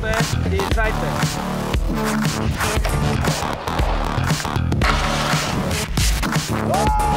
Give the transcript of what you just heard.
Łapę i zajdę. Oh!